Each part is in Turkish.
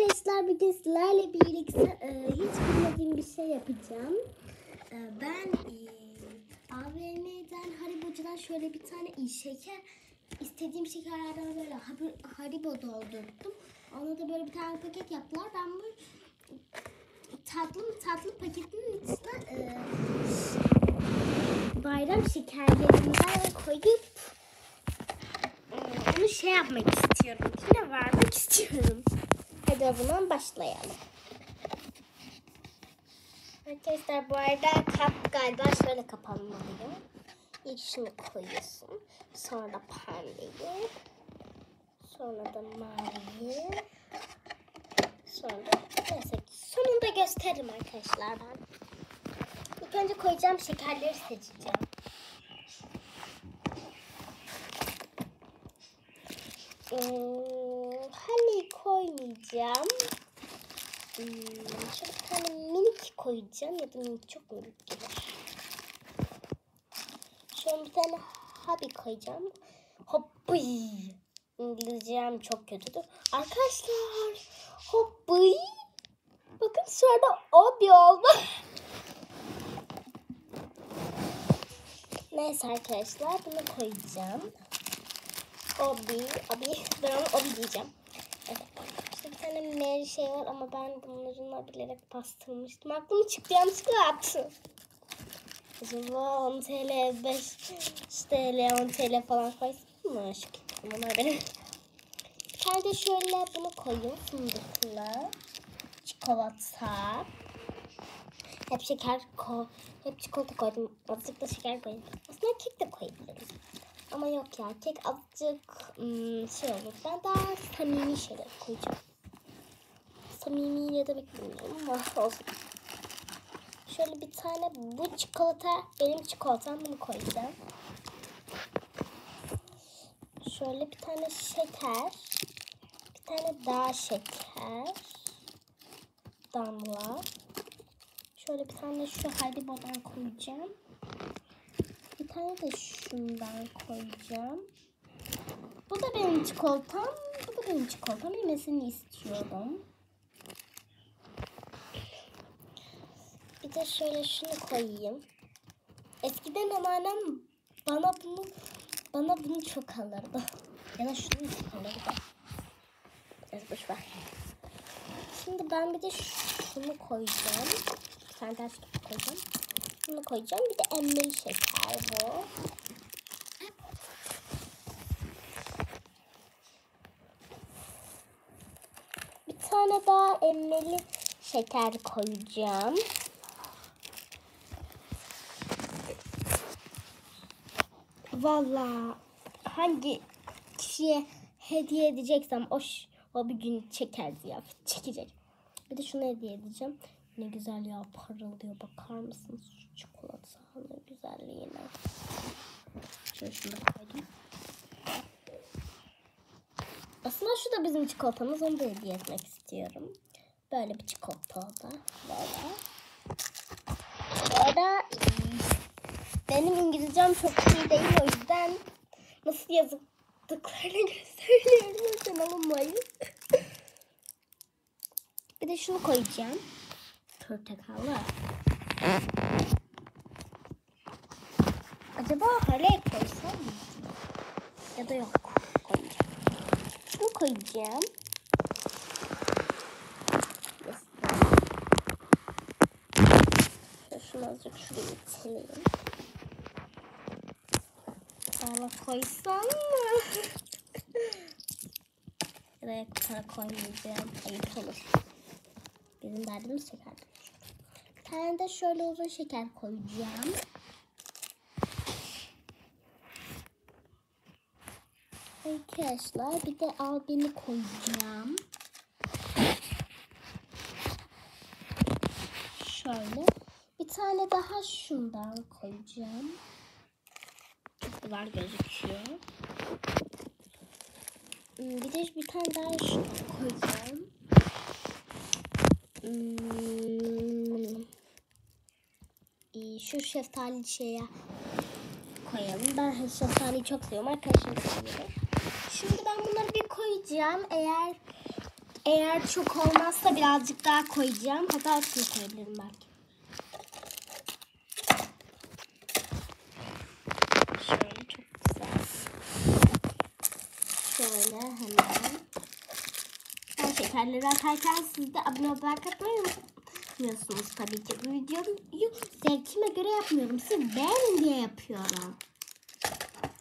arkadaşlar bugün sizlerle birlikte e, hiç bilmediğim bir şey yapacağım. E, ben e, AVM'den Haribo'cudan şöyle bir tane iyi şeker istediğim şekerlerden böyle Haribo doldurdum. Ona da böyle bir tane paket yaptılar. Ben bu tatlı tatlı paketinin içine e, bayram şekerlerimden koyup e, bunu şey yapmak istiyorum. İçine vermek istiyorum. Hadi o zaman başlayalım. Arkadaşlar bu arada kap galiba şöyle kapanmalıyor. İlk şunu koyuyorsun. Sonra pembeyi. Sonra da maviyi. Sonra neyse sonunda gösteririm arkadaşlar ben. İlk önce koyacağım şekerleri seçeceğim. Hmm, koymayacağım. Hmm, şöyle bir tane minik koyacağım ya da minik çok minik gelir. Şöyle bir tane habi koyacağım. Hoppi. İngilizcem çok kötüdür. Arkadaşlar hoppi. Bakın şurada o bir oldu. Neyse arkadaşlar bunu koyacağım. Obi, abi ben ona obi diyeceğim. Tane Mary şey var ama ben bunları bilerek bastırmıştım. Aklım çıktı yanlışlıkla attım. Acaba 10 TL, 5 TL, 10 TL falan koysam mı? Şu bunlar benim. Bir tane de şöyle bunu koyayım. Fındıklı. Çikolata. Hep şeker ko hep çikolata koydum. Azıcık da şeker koydum. Aslında kek de koyabiliriz. Ama yok ya kek azıcık ım, şey olur. Ben daha samimi şeyler koyacağım. Samimi ne demek bilmiyorum ama olsun. Şöyle bir tane bu çikolata benim çikolatam bunu koyacağım. Şöyle bir tane şeker. Bir tane daha şeker. Damla. Şöyle bir tane şu Haribo'dan koyacağım. Bir tane de şundan koyacağım. Bu da benim çikolatam. Bu da benim çikolatam. Yemesini istiyorum. De şöyle şunu koyayım. Eskiden anneannem bana bunu bana bunu çok alırdı. Ya da şunu çok alırdı. Neyse boş ver. Şimdi ben bir de şunu koyacağım. Bir tane daha koyacağım. Bunu koyacağım. Bir de emmeli şeker bu. Bir tane daha emmeli şeker koyacağım. Valla hangi kişiye hediye edeceksem o, o bir gün çeker ziyafet çekecek. Bir de şunu hediye edeceğim. Ne güzel ya parıldıyor bakar mısınız şu çikolatanın güzelliğine. Şöyle şunu da koydum. Aslında şu da bizim çikolatamız onu da hediye etmek istiyorum. Böyle bir çikolata da. Böyle. Arada benim İngilizcem çok iyi değil o yüzden nasıl yazdıklarını gösteriyorum. Lütfen alınmayın. Bir de şunu koyacağım. Portakalı. Acaba haraya koysam mı? Ya da yok. Koyacağım. Şunu koyacağım. Şunu azıcık şuraya iteleyeyim. Sana koysam mı? ya da yakıtara koymayacağım. Ayıp olur. Bizim derdimiz şeker. Bir tane de şöyle uzun şeker koyacağım. Arkadaşlar bir de albini koyacağım. Şöyle. Bir tane daha şundan koyacağım. Var gözüküyor. Hmm, Bir de bir tane daha koyacağım. Hmm. Şu şeftali şeye koyalım. Ben şeftaliyi çok seviyorum. Arkadaşım da seviyor. Şimdi ben bunları bir koyacağım. Eğer Eğer çok olmazsa birazcık daha koyacağım. Hatta şunu koyabilirim belki. Şöyle çok güzel. Şöyle hemen. Şekerleri atarken siz de abone olarak atmayı tabii ki. Bu videoyu zevkime göre yapmıyorum. Siz beğenin diye yapıyorum.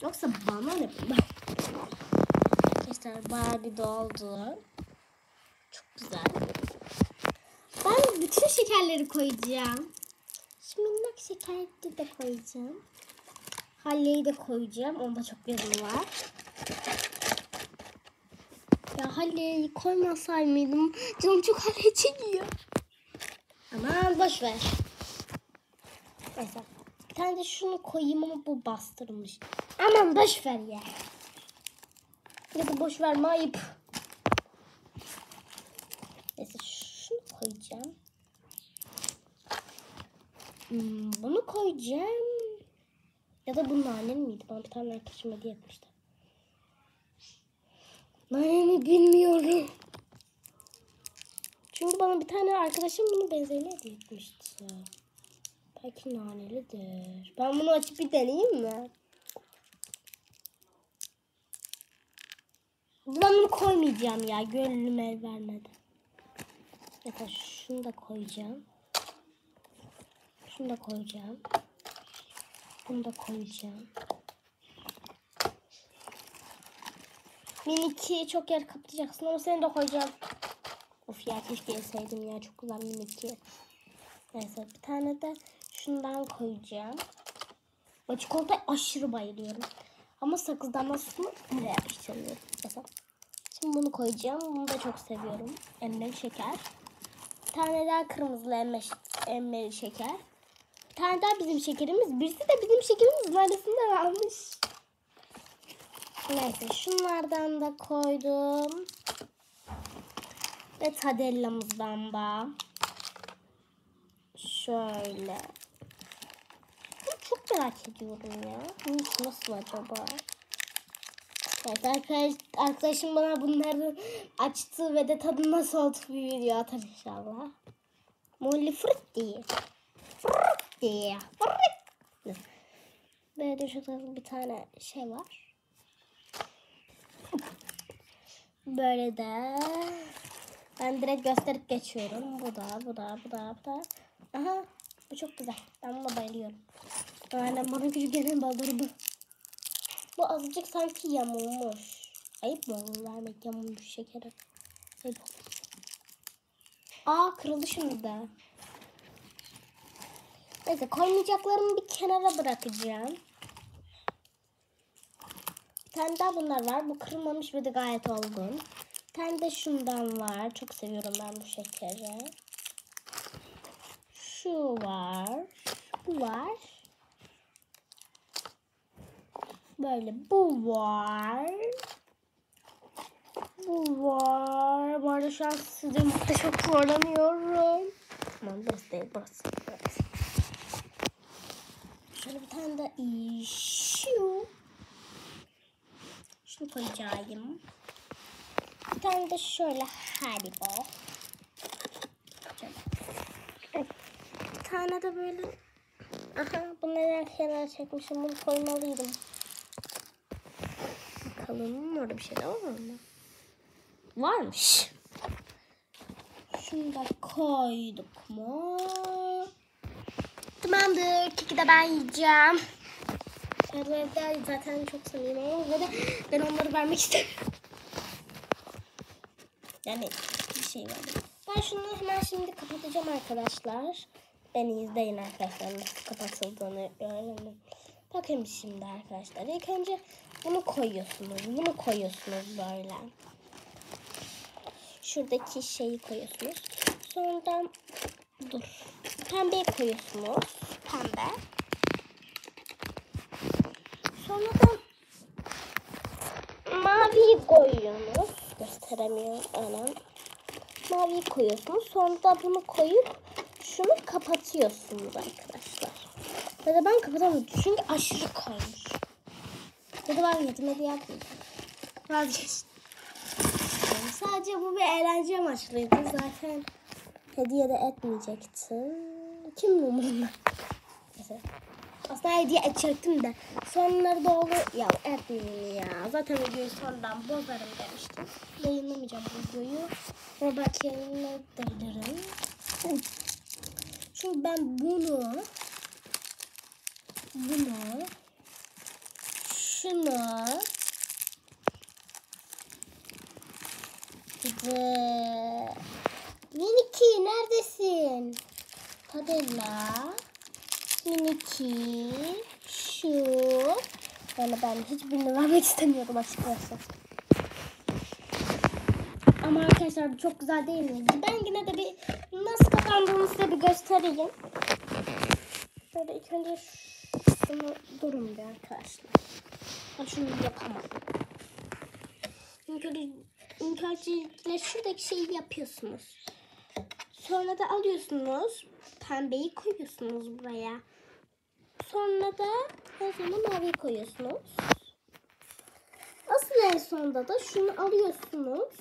Yoksa bana ne? Arkadaşlar Barbie doldu. Çok güzel. Ben bütün şekerleri koyacağım. Şu minnak şekerleri de koyacağım. Halleyi de koyacağım. Onda çok yazılı var. Ya Halleyi koymasay mıydım? Canım çok Halle çekiyor. Aman boş ver. Neyse. Bir tane de şunu koyayım ama bu bastırmış. Aman boş ver ya. Ya da boş verme ayıp. Neyse şunu koyacağım. Hmm, bunu koyacağım. Ya da bu nane miydi? Bana bir tane arkadaşım hediye etmişti. Nane mi bilmiyorum. Çünkü bana bir tane arkadaşım bunu benzerini hediye etmişti. Belki nanelidir. Ben bunu açıp bir deneyeyim mi? Ben bunu koymayacağım ya. Gönlüm el vermedi. Mesela şunu da koyacağım. Şunu da koyacağım. Bunu da koyacağım. Miniki çok yer kaplayacaksın ama seni de koyacağım. Of ya keşke yeseydim ya. Çok güzel miniki. Neyse bir tane de şundan koyacağım. Ben çikolataya aşırı bayılıyorum. Ama sakızdan nasıl buraya yapıştırıyorum. Mesela. Şimdi bunu koyacağım. Bunu da çok seviyorum. Emmeli şeker. Bir tane daha kırmızılı emme, emmeli şeker. Bir tane daha bizim şekerimiz. Birisi de bizim şekerimizin arasında almış. Neyse şunlardan da koydum. Ve tadellamızdan da. Şöyle. Çok merak ediyorum ya. Nasıl, acaba? Evet arkadaş, arkadaşım bana bunları açtı ve de tadı nasıl oldu bir video atar inşallah. Molly Fritti. Fritti. Fritti. Böyle şurada bir tane şey var. Böyle de ben direkt gösterip geçiyorum. Bu da, bu da, bu da, bu da. Aha, bu çok güzel. Ben buna bayılıyorum. Aynen bana küçük gelen baldırdı. Bu azıcık sanki yamulmuş. Ayıp mı olur vermek yamulmuş şekeri? Ayıp olur. Aa kırıldı şimdi de. Neyse koymayacaklarımı bir kenara bırakacağım. Tane bunlar var. Bu kırılmamış ve de gayet olgun. Bir şundan var. Çok seviyorum ben bu şekeri. Şu var. Bu var. Böyle bu var. Bu var. Bu arada şu an size muhteşem kullanıyorum. Tamam burası değil burası. burası. Şöyle bir tane de şu. Şunu koyacağım. Bir tane de şöyle haribo. Şöyle. Bir tane de böyle. Aha bunu neden kenara çekmişim. Bunu koymalıydım. Bakalım orada bir şey de var mı? Varmış. Şunu da koyduk mu? Tamamdır. Keki de ben yiyeceğim. Evde zaten çok seviyorum ve de ben onları vermek istemiyorum. Yani bir şey var. Ben şunu hemen şimdi kapatacağım arkadaşlar. Beni izleyin arkadaşlar nasıl kapatıldığını öğrenin. Bakın şimdi arkadaşlar. İlk önce bunu koyuyorsunuz. Bunu koyuyorsunuz böyle. Şuradaki şeyi koyuyorsunuz. Sonradan dur. Pembeyi koyuyorsunuz. Pembe. Sonradan maviyi koyuyorsunuz. Gösteremiyorum. Aynen. Maviyi koyuyorsunuz. Sonra da bunu koyup şunu kapatıyorsunuz arkadaşlar. Ya da ben kapatamadım. Çünkü aşırı koymuş. Ya da ben yedim hadi yapmayacağım. Vazgeçtim. Sadece bu bir eğlence amaçlıydı. Zaten hediye de etmeyecektim. Kim umurunda? Neyse. Aslında hediye edecektim de sonları olur. Ya etmeyeyim ya. Zaten videoyu sonradan bozarım demiştim. Yayınlamayacağım bu videoyu. Ama belki yayınlayabilirim. Çünkü ben bunu bunu şunu de Miniki neredesin? Tadella Miniki şu yani ben hiçbirini vermek istemiyordum açıkçası. Ama arkadaşlar bu çok güzel değil mi? Ben yine de bir nasıl kazandığımı size bir göstereyim. Şöyle ilk önce şunu durun bir arkadaşlar. Ben şunu yapamam. Önce, ilk öncelikle şuradaki şeyi yapıyorsunuz. Sonra da alıyorsunuz. Pembeyi koyuyorsunuz buraya. Sonra da en sonunda maviyi koyuyorsunuz. Asıl en sonunda da şunu alıyorsunuz.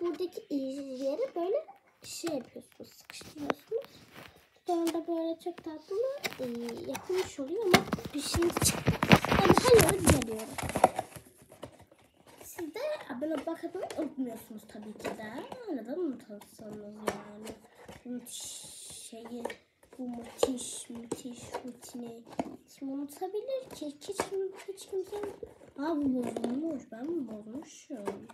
Buradaki yere böyle şey yapıyorsunuz. Sıkıştırıyorsunuz. Sonra da böyle çok tatlı e, yapılmış oluyor ama bir şey çıktı. Ben her yere düzeliyorum. Siz de abone adına unutmuyorsunuz tabii ki de. Neden unutursanız yani. Müthiş şeyi bu müthiş müthiş rutini kim unutabilir ki? Hiç, hiç kimse Aa bu bozulmuş. Ben mi bozmuşum?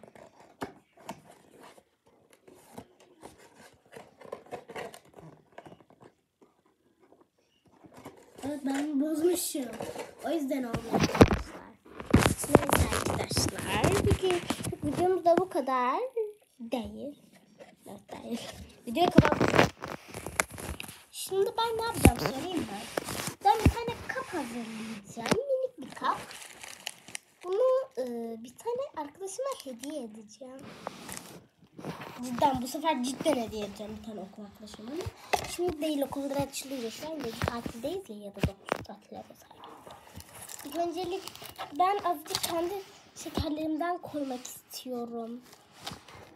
Evet ben bozmuşum. O yüzden olmuyor arkadaşlar. Neyse arkadaşlar. Bugün videomuz da bu kadar. Değil. Evet değil. Videoyu kapattım. Şimdi ben ne yapacağım söyleyeyim mi? Ben bir tane kap hazırlayacağım. Minik bir kap. Bunu e, bir tane arkadaşıma hediye edeceğim. Cidden bu sefer cidden hediye edeceğim bir tane okul arkadaşıma. Şimdi değil okullar açılıyor. Şu an yedi tatildeyiz ya ya da dokuz tatile vesaire. İlk öncelik ben azıcık kendi şekerlerimden koymak istiyorum.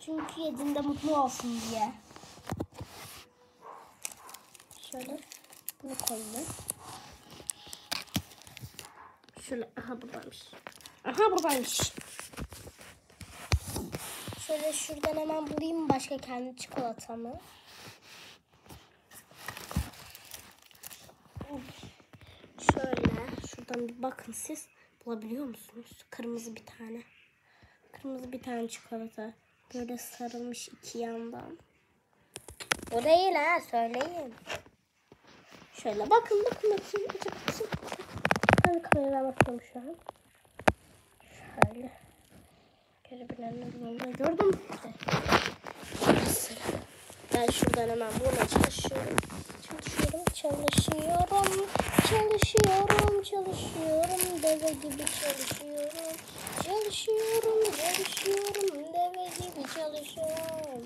Çünkü yediğinde mutlu olsun diye. Şöyle bunu koyayım. Şöyle aha buradaymış. Aha buradaymış. Şöyle şuradan hemen bulayım başka kendi çikolatamı. Şöyle şuradan bir bakın siz bulabiliyor musunuz? Kırmızı bir tane. Kırmızı bir tane çikolata. Böyle sarılmış iki yandan. Bu değil ha söyleyin. Şöyle bakın bakın bakın. bakın, bakın. Ben kameradan bakıyorum şu an. Şöyle. Görebilenler yolda gördüm. Mesela. Ben şuradan hemen bulmaya çalışıyorum. Çalışıyorum, çalışıyorum. Çalışıyorum, çalışıyorum. Deve gibi çalışıyorum. Çalışıyorum, çalışıyorum. Deve gibi çalışıyorum.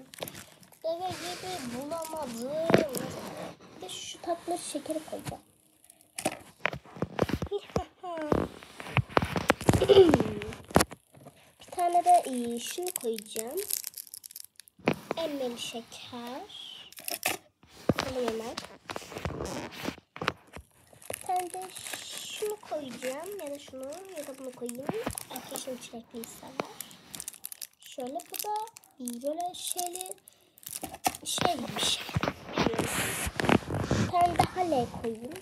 Deve gibi bulamadım. De şu tatlı şekeri koyacağım. Bir tane de e, şunu koyacağım. Emmeli şeker. Bunu hemen. Bir tane de şunu koyacağım. Ya da şunu ya da bunu koyayım. Arkadaşım çilekliyi sever. Şöyle bu da e, böyle şeyli şey gibi bir şey. Tane de hale koyayım.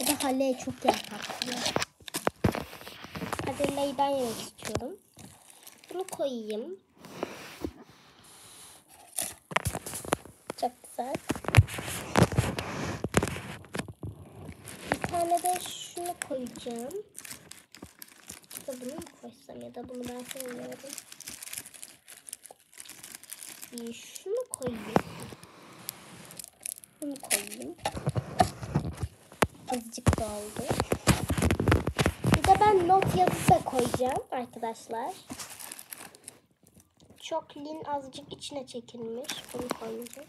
Bu da haleye çok yer kaplıyor. Kadellayı ben yemek istiyorum. Bunu koyayım. Çok güzel. Bir tane de şunu koyacağım. Ya bunu mu koysam ya da bunu ben sevmiyorum. Şunu koyayım. Bunu koyayım. Azıcık da oldu. Bir de ben not yazısı koyacağım arkadaşlar. Çok lin azıcık içine çekilmiş. Bunu koyacağım.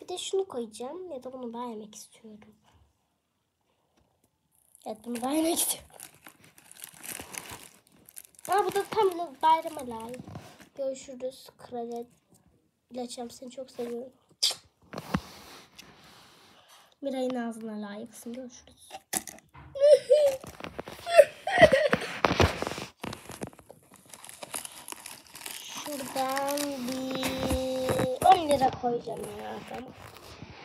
Bir de şunu koyacağım ya da bunu ben yemek istiyorum. Evet bunu ben yemek istiyorum. Aa bu da tam bayrama layık. Görüşürüz. Kraliçem seni çok seviyorum. Miray'ın ağzına layıksın. Görüşürüz. Şuradan bir 10 lira koyacağım ya. Tamam.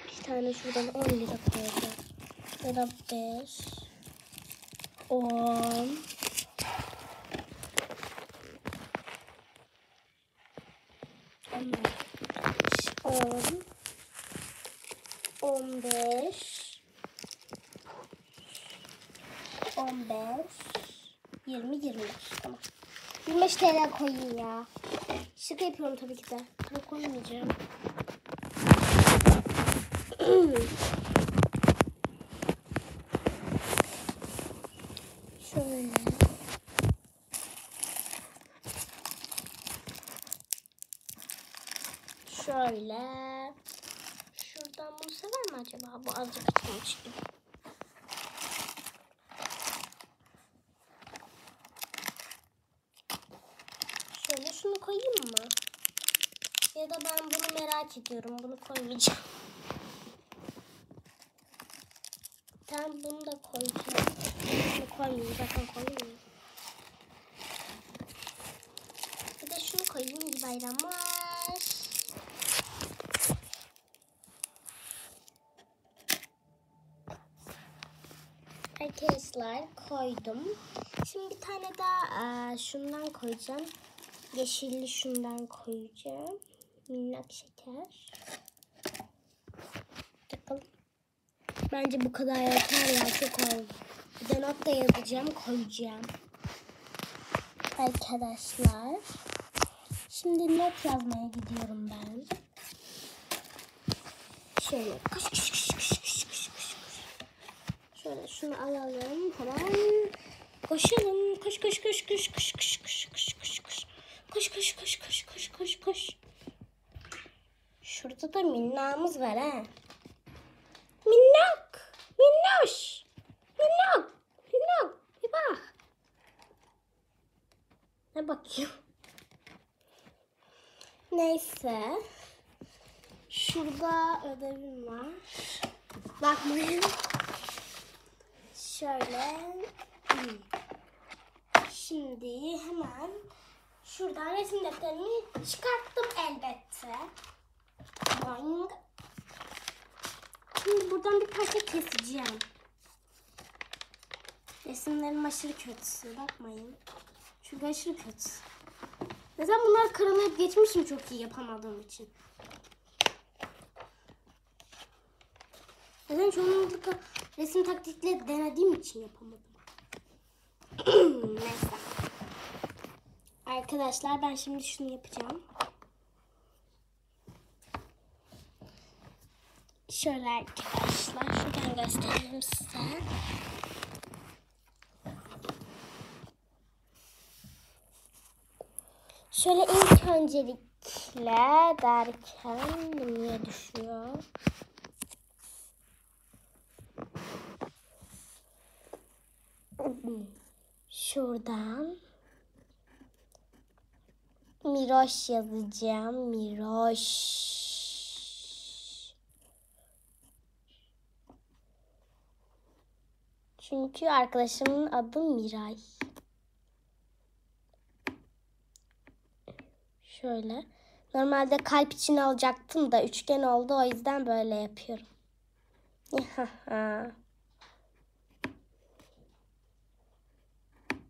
Bir tane şuradan 10 lira koyacağım. Ya da 5 10 10 15 15 20 25 tamam. 25 TL koyayım ya. Şaka yapıyorum tabii ki de. Para koymayacağım. Şöyle. Şöyle. Şuradan bunu sever mi acaba? Bu azıcık açılmış gibi. Şöyle şunu koyayım mı? Ya da ben bunu merak ediyorum. Bunu koymayacağım. Tamam bunu da koyacağım. Bunu koymayayım. Zaten koymayayım. Bir de şunu koyayım. İyi bayramlar. Arkadaşlar koydum. Şimdi bir tane daha şundan koyacağım. Yeşilli şundan koyacağım. Minnak şeker. Bakalım. Bence bu kadar yeter ya çok oldu. Bir de not da yazacağım koyacağım. Arkadaşlar. Şimdi not yazmaya gidiyorum ben. Şöyle kış kış kış kış kış kış kış. Şöyle şunu alalım hemen. Koşalım. Koş koş koş koş koş koş koş koş koş koş. Koş koş koş koş koş koş koş. Şurada da minnamız var ha. Minnak. Minnoş. Minnak. Minnak. Bir bak. Ne bakıyor? Neyse. Şurada ödevim var. Bakmayın. Şöyle. Şimdi hemen şuradan resim defterimi çıkarttım elbette. Boing. Şimdi buradan bir parça keseceğim. Resimlerim aşırı kötüsü. Bakmayın. Çünkü aşırı kötü. Neden bunlar kırılıp geçmişim çok iyi yapamadığım için. Neden çoğunlukla resim taktikleri denediğim için yapamadım. Neyse. Arkadaşlar ben şimdi şunu yapacağım. Şöyle arkadaşlar şuradan göstereyim size. Şöyle ilk öncelikle derken niye düşüyor? Şuradan Miroş yazacağım. Miroş. Çünkü arkadaşımın adı Miray. Şöyle. Normalde kalp için alacaktım da üçgen oldu. O yüzden böyle yapıyorum.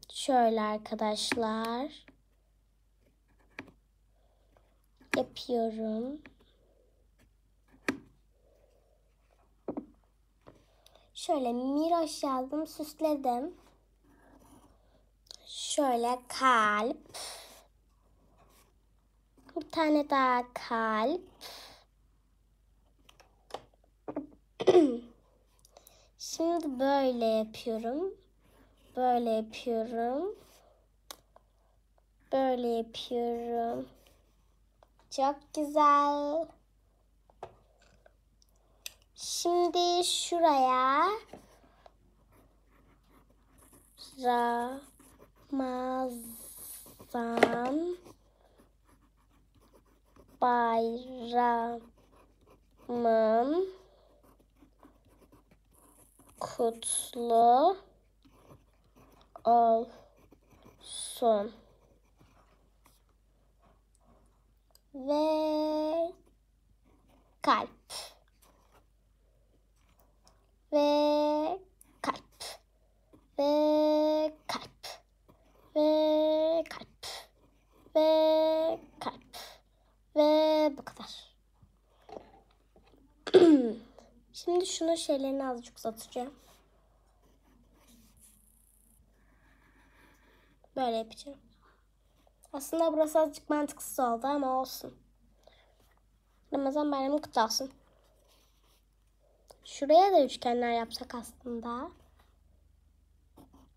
Şöyle arkadaşlar. Yapıyorum. Şöyle Miroş yazdım, süsledim. Şöyle kalp. Bir tane daha kalp. Şimdi böyle yapıyorum. Böyle yapıyorum. Böyle yapıyorum. Çok güzel. Şimdi şuraya Ramazan bayramın kutlu olsun. Ve kalp. Ve kalp. Ve kalp. Ve kalp. Ve kalp. Ve bu kadar. Şimdi şunu şeylerini azıcık uzatacağım. Böyle yapacağım. Aslında burası azıcık mantıksız oldu ama olsun. Ramazan bayramı kutlu olsun. Şuraya da üçgenler yapsak aslında.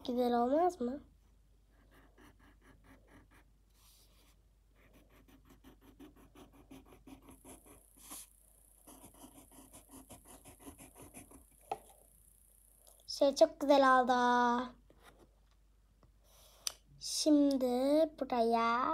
Güzel olmaz mı? Şey çok güzel oldu. Şimdi buraya